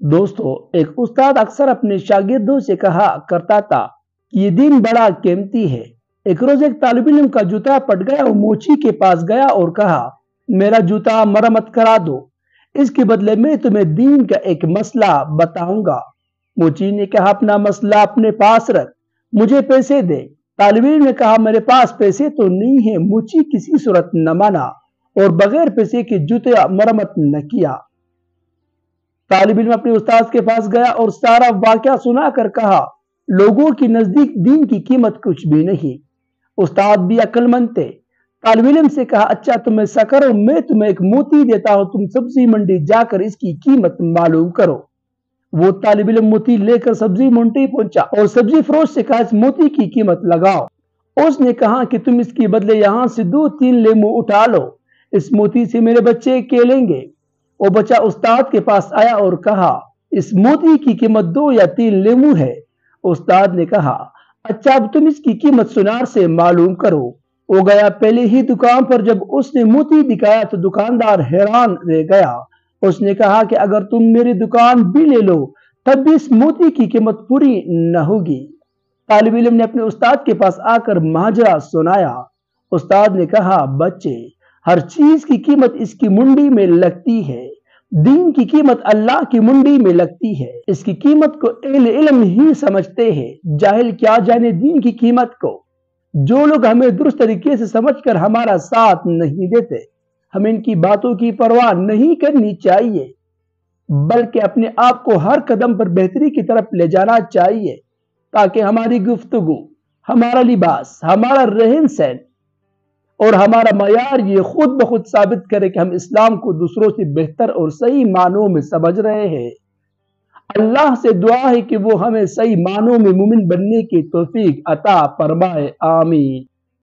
दोस्तों, एक उस्ताद अक्सर अपने शागिर्दों से कहा करता था ये दिन बड़ा कीमती है। एक रोज एक तालब इलम का जूता पट गया और मोची के पास गया और कहा, मेरा जूता मरम्मत करा दो। इसके बदले में तुम्हें दीन का एक मसला बताऊँगा। मोची ने कहा, अपना मसला अपने पास रख। मुझे पैसे दे। तालब इलम ने कहा, मेरे पास पैसे तो नहीं है। मोची किसी सूरत न माना और बगैर पैसे के जूते मरम्मत न किया। तालिब इल्म अपने उस्ताद के पास गया और सारा वाक्य सुनाकर कहा, लोगों की नज़दीक दीन की कीमत कुछ भी नहीं। उस्ताद भी अक्लमंद थे। तालिब इल्म से कहा अच्छा तुम्हें ऐसा करो, मैं तुम्हें एक मोती देता हूँ, तुम सब्ज़ी मंडी जाकर इसकी कीमत मालूम करो। वो तालिब इल्म मोती लेकर सब्ज़ी मंडी पहुँचा और सब्ज़ी फरोश से कहा, इस मोती की कीमत लगाओ। उसने कहा कि तुम इसके बदले यहाँ से दो तीन लेमू उठा लो। इस मोती से मेरे बच्चे केलेंगे। वो बच्चा उस्ताद के पास आया और कहा, इस मोती की कीमत दो या तीन लेमू है। उस्ताद ने कहा अच्छा अब तुम इसकी कीमत सुनार से मालूम करो। वो गया पहले ही दुकान पर जब उसने मोती दिखाया तो दुकानदार हैरान रह गया। उसने कहा कि अगर तुम मेरी दुकान भी ले लो, तब भी इस मोती की कीमत पूरी न होगी। तालिब इलम ने अपने उस्ताद के पास आकर माजरा सुनाया। उस्ताद ने कहा, बच्चे, हर चीज़ की कीमत इसकी मुंडी में लगती है। दीन की कीमत अल्लाह की मुंडी में लगती है। इसकी कीमत को इल, इल्म ही समझते हैं। जाहिल क्या जाने दीन की कीमत को? जो लोग हमें दुरुस्त तरीके से समझकर हमारा साथ नहीं देते हमें इनकी बातों की परवाह नहीं करनी चाहिए बल्कि अपने आप को हर कदम पर बेहतरी की तरफ़ ले जाना चाहिए ताकि हमारी गुफ्तगु हमारा लिबास हमारा रहन सहन और हमारा मैार ये खुद ब खुद साबित करे कि हम इस्लाम को दूसरों से बेहतर और सही मानों में समझ रहे हैं। अल्लाह से दुआ है कि वो हमें सही मानों में मुमिन बनने की तोफीक अता फरमाए, आमीन।